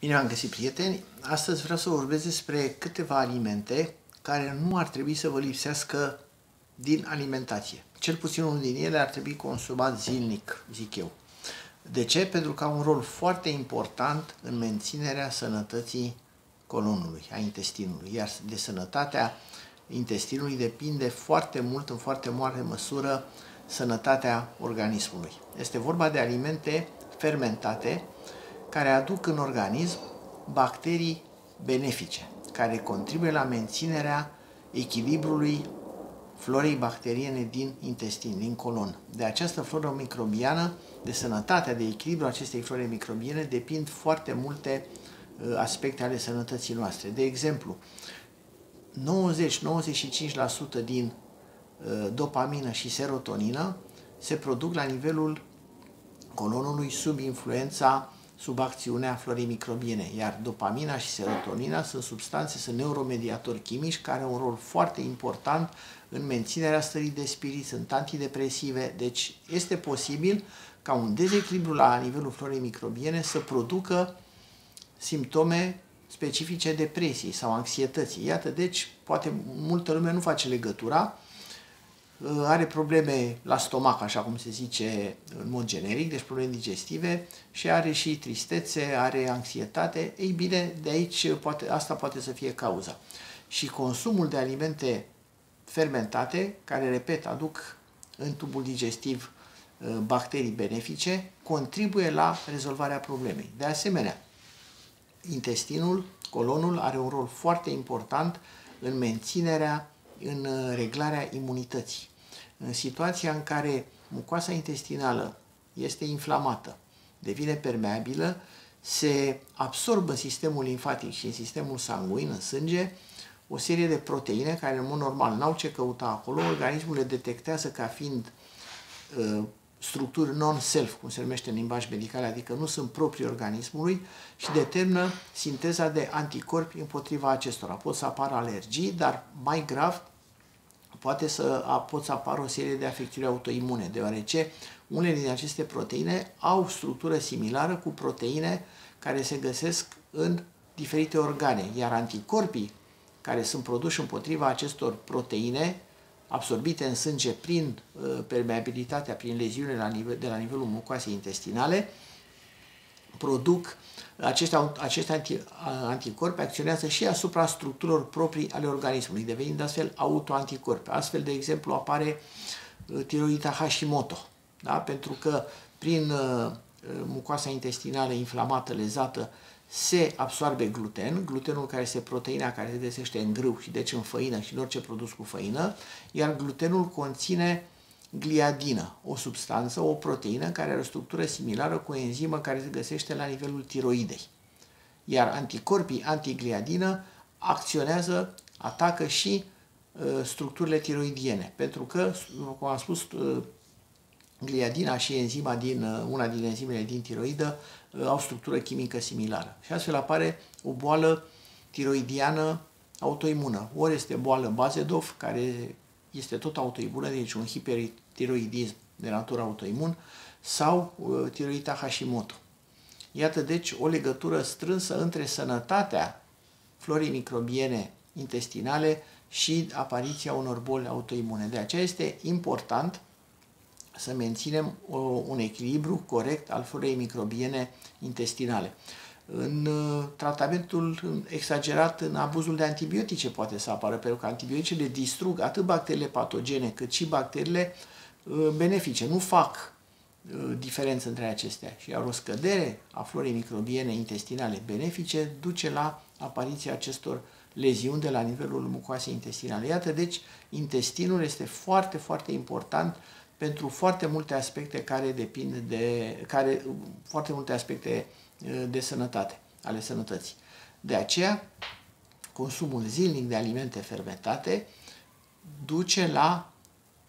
Bine am găsit, prieteni! Astăzi vreau să vorbesc despre câteva alimente care nu ar trebui să vă lipsească din alimentație. Cel puțin unul din ele ar trebui consumat zilnic, zic eu. De ce? Pentru că au un rol foarte important în menținerea sănătății colonului, a intestinului. Iar de sănătatea intestinului depinde foarte mult, în foarte mare măsură, sănătatea organismului. Este vorba de alimente fermentate, care aduc în organism bacterii benefice, care contribuie la menținerea echilibrului florei bacteriene din intestin, din colon. De această floră microbiană, de sănătatea, de echilibru acestei flore microbiene, depind foarte multe uh, aspecte ale sănătății noastre. De exemplu, 90-95% din uh, dopamină și serotonină se produc la nivelul colonului sub influența sub acțiunea florii microbiene, iar dopamina și serotonina sunt substanțe, sunt neuromediatori chimici care au un rol foarte important în menținerea stării de spirit, sunt antidepresive, deci este posibil ca un dezechilibru la nivelul florii microbiene să producă simptome specifice depresiei sau anxietății. Iată, deci, poate multă lume nu face legătura, Uh, are probleme la stomac, așa cum se zice în mod generic, deci probleme digestive și are și tristețe, are anxietate, ei bine, de aici poate, asta poate să fie cauza. Și consumul de alimente fermentate, care, repet, aduc în tubul digestiv uh, bacterii benefice, contribuie la rezolvarea problemei. De asemenea, intestinul, colonul, are un rol foarte important în menținerea, în uh, reglarea imunității. În situația în care mucoasa intestinală este inflamată, devine permeabilă, se absorbă în sistemul limfatic și în sistemul sanguin, în sânge, o serie de proteine care în mod normal n-au ce căuta acolo, organismul le detectează ca fiind uh, structuri non-self, cum se numește în limbaj medical, adică nu sunt proprii organismului și determină sinteza de anticorpi împotriva acestora. Pot să apară alergii, dar mai grav poate să pot să apară o serie de afecțiuni autoimune, deoarece unele din aceste proteine au structură similară cu proteine care se găsesc în diferite organe, iar anticorpii care sunt produși împotriva acestor proteine absorbite în sânge prin uh, permeabilitatea, prin leziune la nivel, de la nivelul mucoasei intestinale, produc acești, acești anti, anticorpi acționează și asupra structurilor proprii ale organismului, devenind astfel autoanticorpi. Astfel, de exemplu, apare uh, tiroida Hashimoto, da? pentru că prin uh, mucoasa intestinală inflamată, lezată, se absorbe gluten, glutenul care este proteina care se găsește în grâu și deci în făină și în orice produs cu făină, iar glutenul conține gliadină, o substanță, o proteină care are o structură similară cu o enzimă care se găsește la nivelul tiroidei. Iar anticorpii antigliadină acționează, atacă și uh, structurile tiroidiene, pentru că, cum am spus, uh, gliadina și enzima din, uh, una din enzimele din tiroidă uh, au structură chimică similară. Și astfel apare o boală tiroidiană autoimună. Ori este boală Bazedov, care este tot autoimună, deci un hipertiroidism de natură autoimun, sau uh, tiroida Hashimoto. Iată deci o legătură strânsă între sănătatea florii microbiene intestinale și apariția unor boli autoimune. De aceea este important să menținem o, un echilibru corect al florei microbiene intestinale în uh, tratamentul exagerat, în abuzul de antibiotice poate să apară, pentru că antibioticele distrug atât bacteriile patogene cât și bacteriile uh, benefice. Nu fac uh, diferență între acestea și iar o scădere a florei microbiene intestinale benefice duce la apariția acestor leziuni de la nivelul mucoasei intestinale. Iată, deci, intestinul este foarte, foarte important pentru foarte multe aspecte care depind de, care, foarte multe aspecte de sănătate, ale sănătății. De aceea, consumul zilnic de alimente fermentate duce la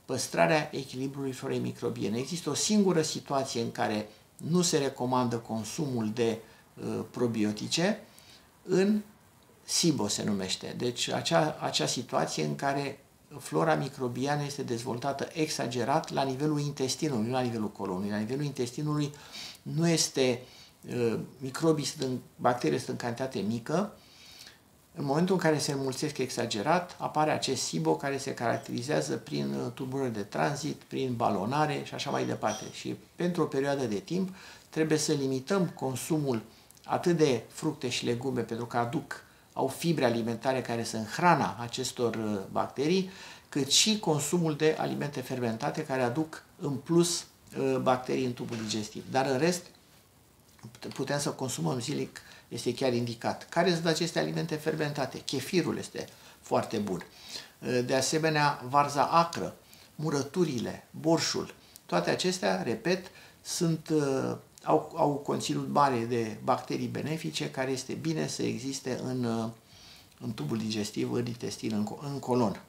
păstrarea echilibrului florei microbiene. Există o singură situație în care nu se recomandă consumul de uh, probiotice, în SIBO se numește. Deci acea, acea situație în care flora microbiană este dezvoltată exagerat la nivelul intestinului, nu la nivelul colonului. La nivelul intestinului nu este microbii sunt în, bacterii sunt în cantitate mică, în momentul în care se înmulțesc exagerat, apare acest SIBO care se caracterizează prin tulburări de tranzit, prin balonare și așa mai departe. Și pentru o perioadă de timp trebuie să limităm consumul atât de fructe și legume pentru că aduc, au fibre alimentare care sunt hrana acestor bacterii, cât și consumul de alimente fermentate care aduc în plus bacterii în tubul digestiv. Dar în rest, putem să consumăm zilnic, este chiar indicat. Care sunt aceste alimente fermentate? Chefirul este foarte bun. De asemenea, varza acră, murăturile, borșul, toate acestea, repet, sunt, au, au conținut mare de bacterii benefice care este bine să existe în, în tubul digestiv, în intestin, în, în colon.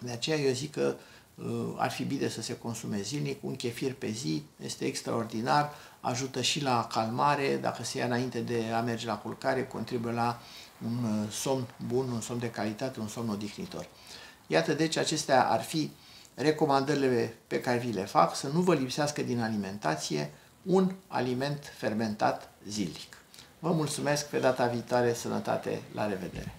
De aceea eu zic că uh, ar fi bine să se consume zilnic, un chefir pe zi este extraordinar, ajută și la calmare, dacă se ia înainte de a merge la culcare, contribuie la un uh, somn bun, un somn de calitate, un somn odihnitor. Iată, deci, acestea ar fi recomandările pe care vi le fac, să nu vă lipsească din alimentație un aliment fermentat zilnic. Vă mulțumesc, pe data viitoare, sănătate, la revedere!